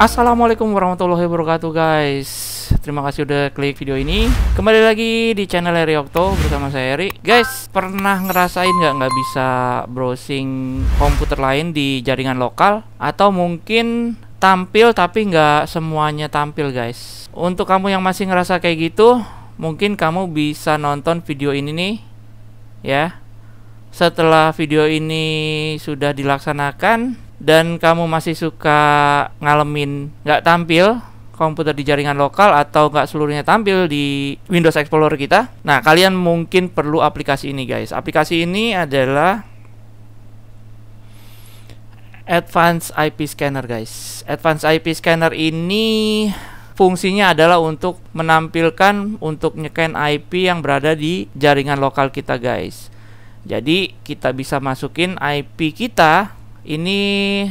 Assalamualaikum warahmatullahi wabarakatuh guys. Terima kasih udah klik video ini. Kembali lagi di channel Eri Okto bersama saya Eri. Guys, pernah ngerasain nggak nggak bisa browsing komputer lain di jaringan lokal? Atau mungkin tampil tapi nggak semuanya tampil guys? Untuk kamu yang masih ngerasa kayak gitu Mungkin kamu bisa nonton video ini nih Ya. Setelah video ini sudah dilaksanakan dan kamu masih suka ngalamin nggak tampil komputer di jaringan lokal atau nggak seluruhnya tampil di Windows Explorer kita. Nah, kalian mungkin perlu aplikasi ini, guys. Aplikasi ini adalah Advanced IP Scanner, guys. Advanced IP Scanner ini fungsinya adalah untuk menampilkan untuk nyeken IP yang berada di jaringan lokal kita, guys. Jadi, kita bisa masukin IP kita ini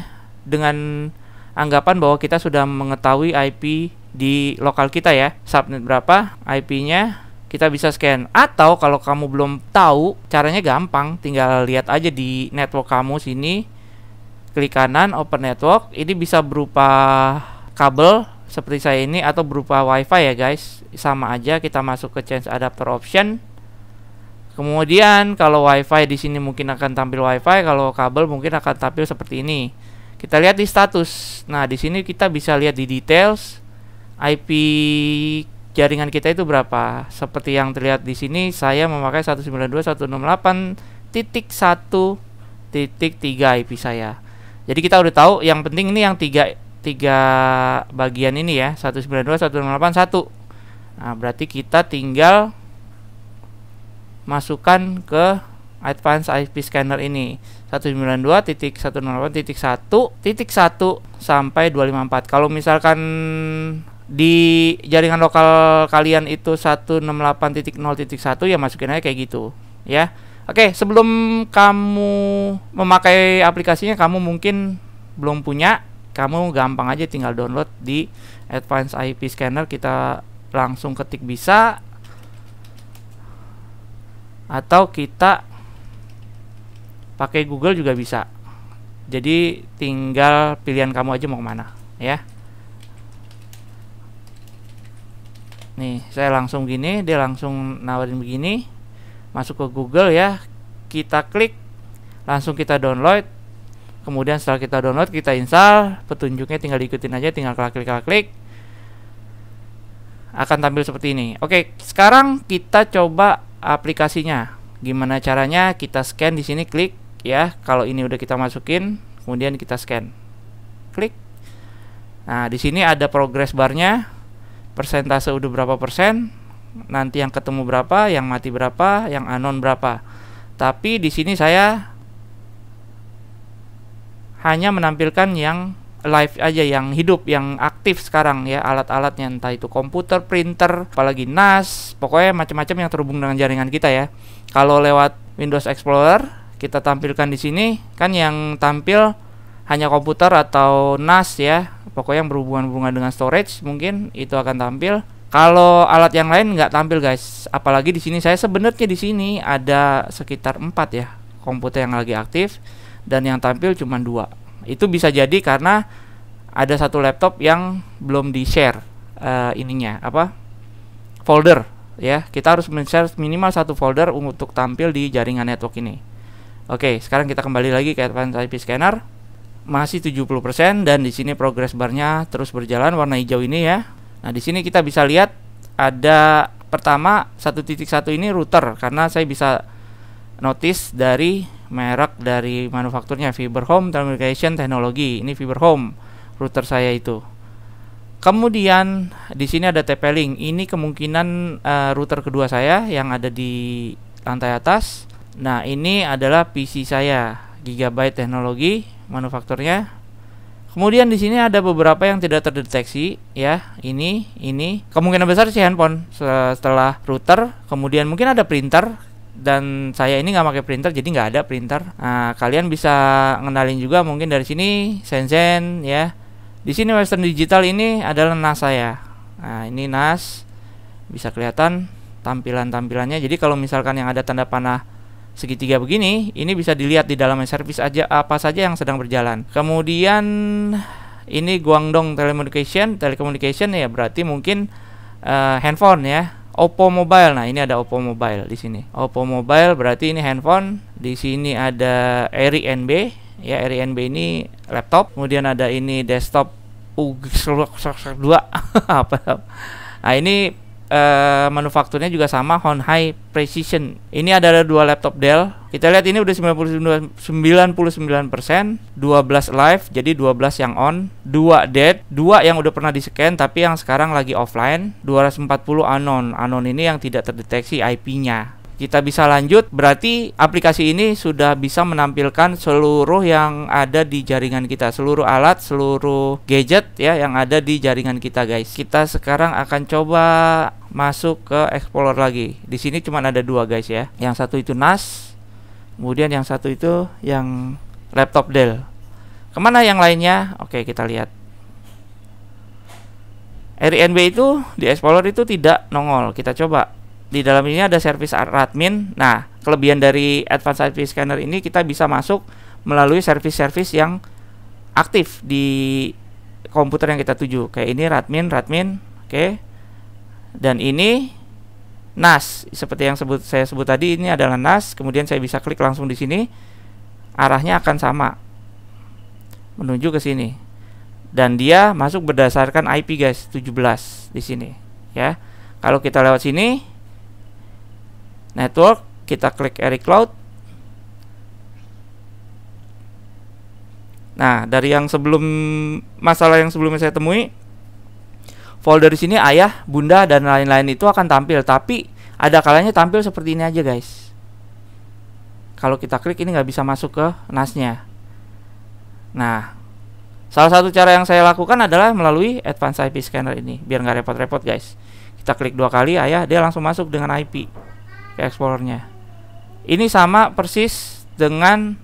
dengan anggapan bahwa kita sudah mengetahui IP di lokal kita ya. Subnet berapa? IP-nya kita bisa scan. Atau kalau kamu belum tahu caranya gampang. Tinggal lihat aja di network kamu sini. Klik kanan open network. Ini bisa berupa kabel seperti saya ini atau berupa wifi ya guys. Sama aja kita masuk ke change adapter option Kemudian kalau WiFi di sini mungkin akan tampil WiFi, kalau kabel mungkin akan tampil seperti ini. Kita lihat di status. Nah, di sini kita bisa lihat di details IP jaringan kita itu berapa. Seperti yang terlihat di sini, saya memakai 192.168.1.3 IP saya. Jadi kita udah tahu yang penting ini yang tiga tiga bagian ini ya 192.168.1. Nah, berarti kita tinggal masukkan ke Advanced IP Scanner ini 192.168.1.1 sampai 254. Kalau misalkan di jaringan lokal kalian itu 168.0.1 ya masukin aja kayak gitu ya. Oke, sebelum kamu memakai aplikasinya kamu mungkin belum punya, kamu gampang aja tinggal download di Advanced IP Scanner kita langsung ketik bisa atau kita pakai Google juga bisa. Jadi tinggal pilihan kamu aja mau ke mana ya. Nih saya langsung gini dia langsung nawarin begini. Masuk ke Google ya. Kita klik langsung kita download. Kemudian setelah kita download kita install. Petunjuknya tinggal diikutin aja tinggal klik klik klik akan tampil seperti ini. Oke sekarang kita coba aplikasinya. Gimana caranya? Kita scan di sini klik ya. Kalau ini udah kita masukin, kemudian kita scan. Klik. Nah, di sini ada progress barnya. Persentase udah berapa persen? Nanti yang ketemu berapa, yang mati berapa, yang anon berapa. Tapi di sini saya hanya menampilkan yang live aja yang hidup yang aktif sekarang ya alat-alatnya entah itu komputer, printer, apalagi NAS, pokoknya macam-macam yang terhubung dengan jaringan kita ya. Kalau lewat Windows Explorer kita tampilkan di sini kan yang tampil hanya komputer atau NAS ya. Pokoknya yang berhubungan-hubungan dengan storage mungkin itu akan tampil. Kalau alat yang lain nggak tampil guys, apalagi di sini saya sebenarnya di sini ada sekitar 4 ya komputer yang lagi aktif dan yang tampil cuma dua itu bisa jadi karena ada satu laptop yang belum di share uh, ininya apa folder ya. Kita harus men-share minimal satu folder untuk tampil di jaringan network ini. Oke sekarang kita kembali lagi ke advanced IP scanner. Masih 70% dan di sini progress barnya terus berjalan warna hijau ini ya. Nah di sini kita bisa lihat ada pertama 1.1 ini router karena saya bisa notice dari merek dari manufakturnya Fiber Home Telecommunication Technology. Ini Fiber Home router saya itu. Kemudian di sini ada TP-Link. Ini kemungkinan uh, router kedua saya yang ada di lantai atas. Nah, ini adalah PC saya, Gigabyte Teknologi manufakturnya. Kemudian di sini ada beberapa yang tidak terdeteksi ya. Ini, ini kemungkinan besar sih handphone setelah router. Kemudian mungkin ada printer dan saya ini nggak pakai printer jadi nggak ada printer. Nah kalian bisa ngenalin juga mungkin dari sini Shenzhen ya. Di sini Western Digital ini adalah NAS saya nah ini NAS bisa kelihatan tampilan-tampilannya. Jadi kalau misalkan yang ada tanda panah segitiga begini ini bisa dilihat di dalam service aja apa saja yang sedang berjalan. Kemudian ini Guangdong Telecommunication Telecommunication ya berarti mungkin uh, handphone ya Oppo Mobile. Nah, ini ada Oppo Mobile di sini. Oppo Mobile berarti ini handphone. Di sini ada Eri NB. Ya, Eri NB ini laptop. Kemudian ada ini desktop UG2 apa. Nah, ini uh, manufakturnya juga sama High Precision. Ini ada dua laptop Dell. Kita lihat ini udah 99 99%, 12 live jadi 12 yang on, 2 dead, 2 yang udah pernah di-scan tapi yang sekarang lagi offline, 240 anon. Anon ini yang tidak terdeteksi IP-nya kita bisa lanjut berarti aplikasi ini sudah bisa menampilkan seluruh yang ada di jaringan kita seluruh alat seluruh gadget ya yang ada di jaringan kita guys kita sekarang akan coba masuk ke Explorer lagi di sini cuma ada dua guys ya yang satu itu NAS kemudian yang satu itu yang laptop Dell ke mana yang lainnya oke kita lihat RNB itu di Explorer itu tidak nongol kita coba di dalam ini ada service admin. Nah, kelebihan dari Advanced IP Scanner ini kita bisa masuk melalui service-service yang aktif di komputer yang kita tuju. Kayak ini admin, admin, oke. Okay. Dan ini NAS, seperti yang sebut saya sebut tadi ini adalah NAS. Kemudian saya bisa klik langsung di sini. Arahnya akan sama. Menuju ke sini. Dan dia masuk berdasarkan IP guys, 17 di sini, ya. Kalau kita lewat sini, network kita klik Eric Cloud Nah, dari yang sebelum masalah yang sebelumnya saya temui, folder di sini ayah, bunda dan lain-lain itu akan tampil, tapi ada kalanya tampil seperti ini aja, guys. Kalau kita klik ini nggak bisa masuk ke NAS-nya. Nah, salah satu cara yang saya lakukan adalah melalui Advanced IP Scanner ini, biar nggak repot-repot, guys. Kita klik dua kali, ayah, dia langsung masuk dengan IP ke explorernya ini sama persis dengan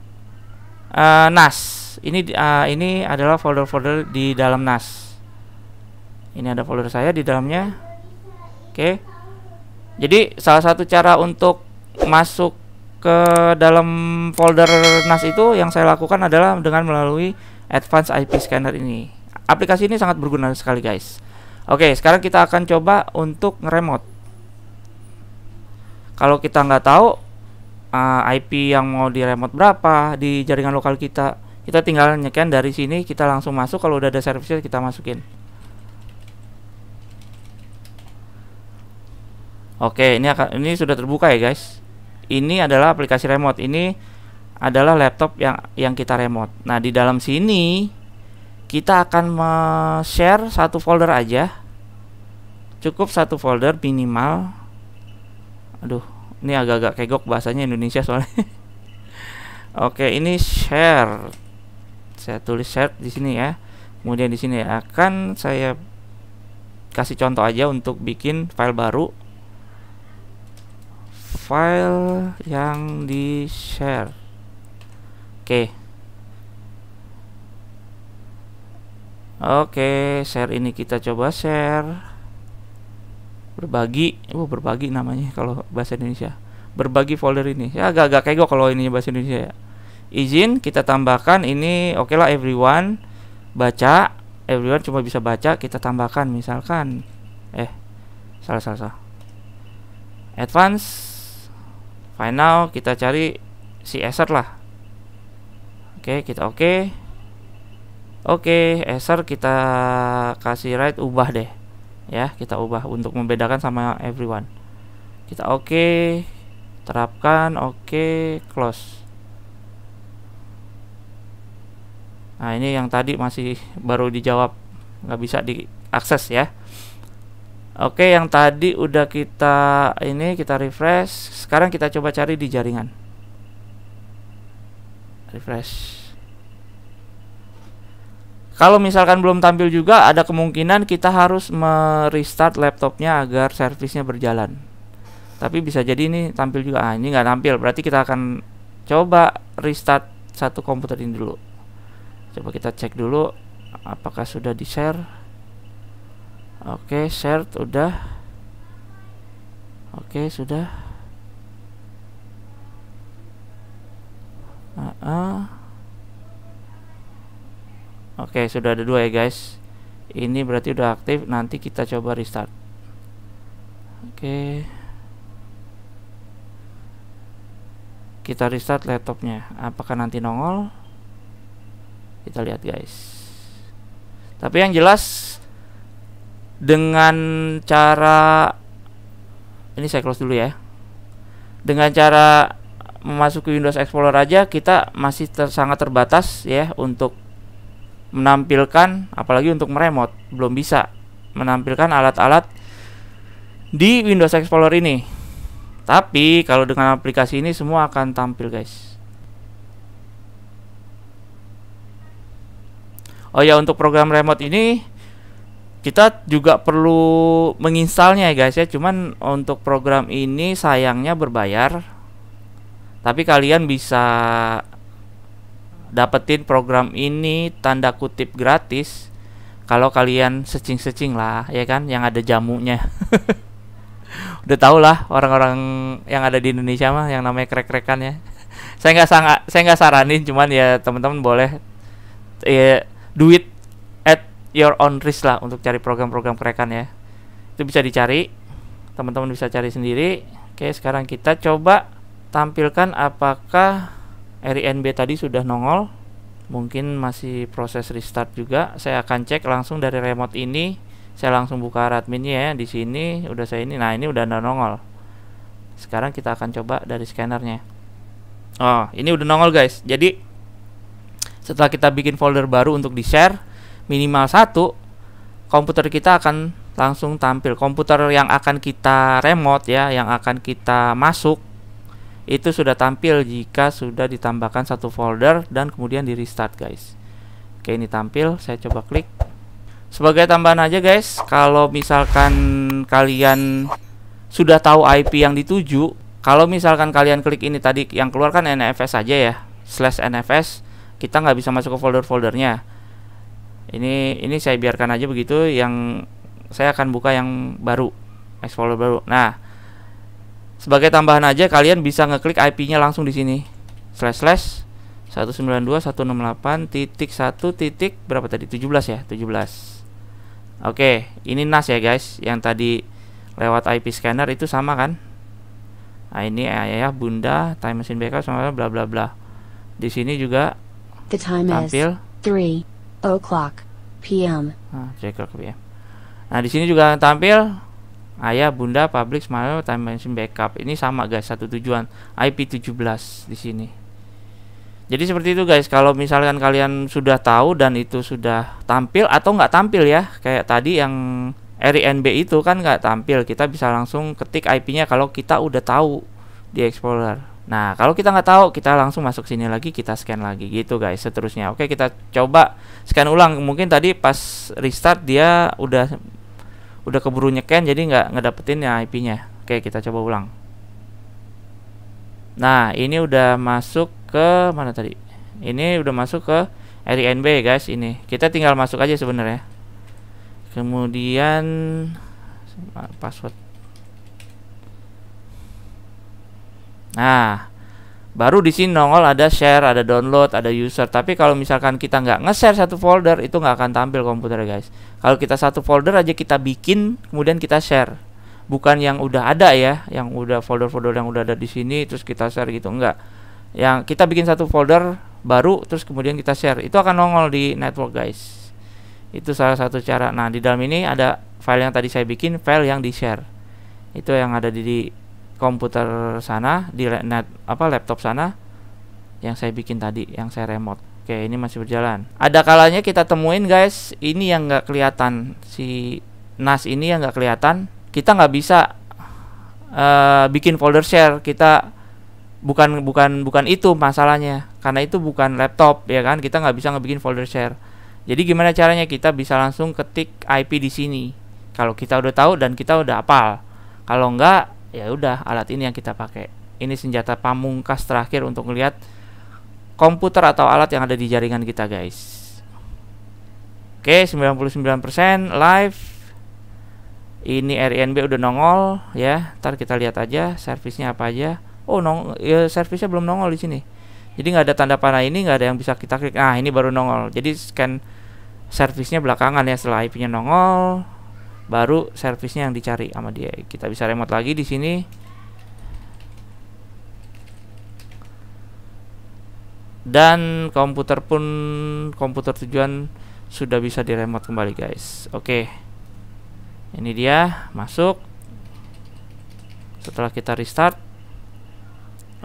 uh, NAS ini uh, ini adalah folder-folder di dalam NAS ini ada folder saya di dalamnya. Oke. Jadi salah satu cara untuk masuk ke dalam folder NAS itu yang saya lakukan adalah dengan melalui Advanced IP Scanner ini. Aplikasi ini sangat berguna sekali guys. Oke, sekarang kita akan coba untuk ngeremote. Kalau kita nggak tahu uh, IP yang mau di remote berapa di jaringan lokal kita kita tinggal nyeken dari sini kita langsung masuk. Kalau udah ada service kita masukin Oke, ini akan ini sudah terbuka ya, guys. Ini adalah aplikasi remote. Ini adalah laptop yang yang kita remote. Nah, di dalam sini kita akan share satu folder aja. Cukup satu folder minimal aduh ini agak-agak kegok bahasanya Indonesia soalnya oke ini share saya tulis share di sini ya kemudian di sini akan saya kasih contoh aja untuk bikin file baru file yang di share oke. Oke share ini kita coba share. Berbagi. Oh berbagi namanya kalau bahasa Indonesia. Berbagi folder ini. Ya agak-agak kayak kalau ini bahasa Indonesia ya. Izin kita tambahkan ini. Oke okay lah everyone. Baca. Everyone cuma bisa baca kita tambahkan misalkan. Eh salah salah salah. Advance final kita cari si Ether lah. Oke kita oke. Okay. oke Ether kita kasih right ubah deh. Ya kita ubah untuk membedakan sama everyone. Kita oke okay, terapkan oke okay, close. Nah ini yang tadi masih baru dijawab. Nggak bisa diakses ya oke yang tadi udah kita ini kita refresh sekarang kita coba cari di jaringan refresh kalau misalkan belum tampil juga ada kemungkinan kita harus merestart laptopnya agar servisnya berjalan. Tapi bisa jadi ini tampil juga. Ah, ini nggak tampil, berarti kita akan coba restart satu komputer ini dulu. Coba kita cek dulu apakah sudah di-share. Oke, share udah. Oke, sudah. Uh -uh. Oke, sudah ada dua ya guys. Ini berarti udah aktif. Nanti kita coba restart. Oke. Kita restart laptopnya. Apakah nanti nongol? Kita lihat guys. Tapi yang jelas dengan cara ini saya close dulu ya. Dengan cara memasuki Windows Explorer aja kita masih ter sangat terbatas ya untuk menampilkan apalagi untuk meremot belum bisa menampilkan alat-alat di Windows Explorer ini. Tapi kalau dengan aplikasi ini semua akan tampil guys. Oh ya untuk program remote ini kita juga perlu menginstalnya ya guys ya. Cuman untuk program ini sayangnya berbayar. Tapi kalian bisa dapetin program ini tanda kutip gratis kalau kalian searching-searching lah ya kan yang ada jamunya. Udah tau lah orang-orang yang ada di Indonesia mah yang namanya krek-krekan ya. Saya nggak sangat saya nggak saranin cuman ya teman-teman boleh ya duit your own risk lah untuk cari program-program krekan ya. Itu bisa dicari teman-teman bisa cari sendiri. Oke sekarang kita coba tampilkan apakah RINB tadi sudah nongol. Mungkin masih proses restart juga. Saya akan cek langsung dari remote ini. Saya langsung buka adminnya ya di sini udah saya ini. Nah ini udah nongol. Sekarang kita akan coba dari scannernya. Oh ini udah nongol guys. Jadi setelah kita bikin folder baru untuk di share minimal satu komputer kita akan langsung tampil. Komputer yang akan kita remote ya yang akan kita masuk itu sudah tampil jika sudah ditambahkan satu folder dan kemudian di restart guys. Oke ini tampil. Saya coba klik. Sebagai tambahan aja guys kalau misalkan kalian sudah tahu IP yang dituju kalau misalkan kalian klik ini tadi yang keluar kan NFS aja ya slash NFS kita nggak bisa masuk ke folder-foldernya ini ini saya biarkan aja begitu yang saya akan buka yang baru explorer baru nah sebagai tambahan aja kalian bisa ngeklik IP-nya langsung di sini. Slash slash 192.168 titik 1 titik berapa tadi? 17 ya, 17. Oke, ini NAS ya guys, yang tadi lewat IP scanner itu sama kan? Nah, ini ayah bunda, time machine backup sama bla bla bla. Di sini juga The time tampil is 3 o'clock p.m. Nah, PM. Nah, di sini juga tampil ayah bunda public smile time machine backup. Ini sama guys satu tujuan. IP 17 di sini. Jadi seperti itu guys. Kalau misalkan kalian sudah tahu dan itu sudah tampil atau nggak tampil ya kayak tadi yang RINB itu kan nggak tampil kita bisa langsung ketik IP-nya kalau kita udah tahu di Explorer nah kalau kita nggak tahu kita langsung masuk sini lagi kita scan lagi. Gitu guys seterusnya. Oke kita coba scan ulang. Mungkin tadi pas restart dia udah udah keburu nyeken jadi nggak ngedapetin ya IP-nya oke kita coba ulang. Nah ini udah masuk ke mana tadi? Ini udah masuk ke RINB guys ini. Kita tinggal masuk aja sebenarnya. Kemudian password nah baru di sini nongol ada share, ada download, ada user. Tapi kalau misalkan kita nggak nge-share satu folder, itu nggak akan tampil komputer guys. Kalau kita satu folder aja kita bikin, kemudian kita share. Bukan yang udah ada ya, yang udah folder-folder yang udah ada di sini, terus kita share gitu enggak. Yang kita bikin satu folder baru, terus kemudian kita share, itu akan nongol di network guys. Itu salah satu cara. Nah di dalam ini ada file yang tadi saya bikin, file yang di share. Itu yang ada di komputer sana di net apa laptop sana yang saya bikin tadi yang saya remote. Oke ini masih berjalan. Ada kalanya kita temuin guys ini yang nggak kelihatan. Si NAS ini yang nggak kelihatan. Kita nggak bisa uh, bikin folder share. Kita bukan bukan bukan itu masalahnya. Karena itu bukan laptop ya kan? Kita nggak bisa ngebikin folder share. Jadi gimana caranya kita bisa langsung ketik IP di sini? Kalau kita udah tahu dan kita udah apal. Kalau enggak ya udah alat ini yang kita pakai. Ini senjata pamungkas terakhir untuk melihat komputer atau alat yang ada di jaringan kita guys. Oke 99% live. Ini RINB udah nongol ya. Ntar kita lihat aja servisnya apa aja. Oh nong ya servisnya belum nongol di sini. Jadi nggak ada tanda panah ini nggak ada yang bisa kita klik. Nah ini baru nongol. Jadi scan servisnya belakangan ya setelah IP-nya nongol baru servisnya yang dicari sama dia. Kita bisa remote lagi di sini. Dan komputer pun komputer tujuan sudah bisa di remote kembali guys. Oke. Ini dia masuk. Setelah kita restart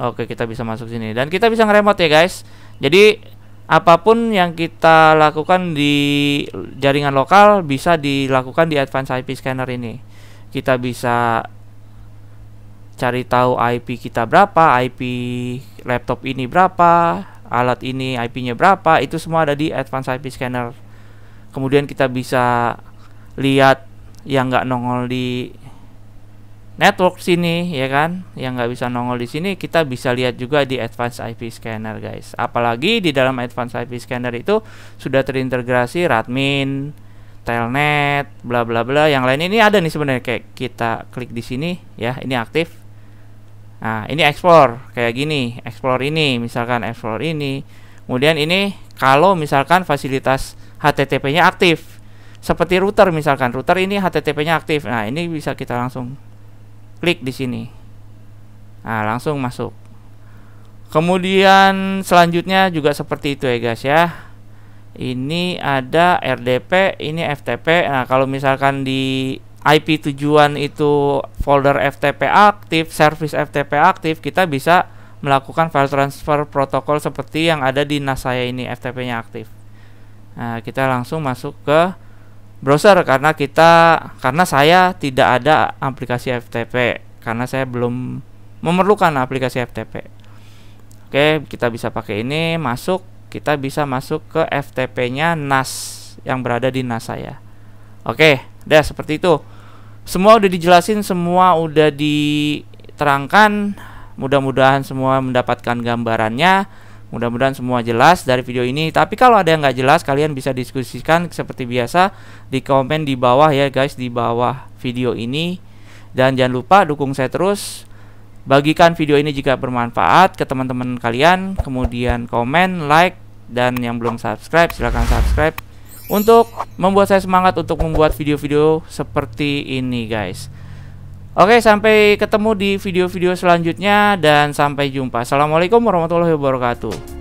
oke kita bisa masuk sini. Dan kita bisa ngeremote ya guys. Jadi apa pun yang kita lakukan di jaringan lokal bisa dilakukan di Advanced IP Scanner ini. Kita bisa cari tahu IP kita berapa, IP laptop ini berapa, alat ini IP-nya berapa, itu semua ada di Advanced IP Scanner. Kemudian kita bisa lihat yang nggak nongol di network sini ya kan? Yang nggak bisa nongol di sini kita bisa lihat juga di advanced IP scanner guys. Apalagi di dalam advanced IP scanner itu sudah terintegrasi Radmin Telnet bla bla bla. Yang lain ini ada nih sebenarnya. Kayak kita klik di sini ya ini aktif. Nah ini explore. Kayak gini explore ini misalkan explore ini. Kemudian ini kalau misalkan fasilitas HTTP-nya aktif. Seperti router misalkan router ini HTTP-nya aktif. Nah ini bisa kita langsung klik di sini. Nah, langsung masuk. Kemudian selanjutnya juga seperti itu ya guys ya. Ini ada RDP, ini FTP. Nah, kalau misalkan di IP tujuan itu folder FTP aktif, service FTP aktif, kita bisa melakukan file transfer protokol seperti yang ada di NAS saya ini FTP-nya aktif. Nah, kita langsung masuk ke browser karena kita karena saya tidak ada aplikasi FTP karena saya belum memerlukan aplikasi FTP. Oke, kita bisa pakai ini masuk, kita bisa masuk ke FTP-nya NAS yang berada di NAS saya. Oke, udah seperti itu. Semua udah dijelasin, semua udah diterangkan. Mudah-mudahan semua mendapatkan gambarannya. Mudah-mudahan semua jelas dari video ini. Tapi kalau ada yang nggak jelas, kalian bisa diskusikan seperti biasa di komen di bawah ya guys, di bawah video ini. Dan jangan lupa dukung saya terus. Bagikan video ini jika bermanfaat ke teman-teman kalian. Kemudian komen, like, dan yang belum subscribe silahkan subscribe untuk membuat saya semangat untuk membuat video-video seperti ini guys. Oke, sampai ketemu di video-video selanjutnya dan sampai jumpa. Assalamualaikum warahmatullahi wabarakatuh.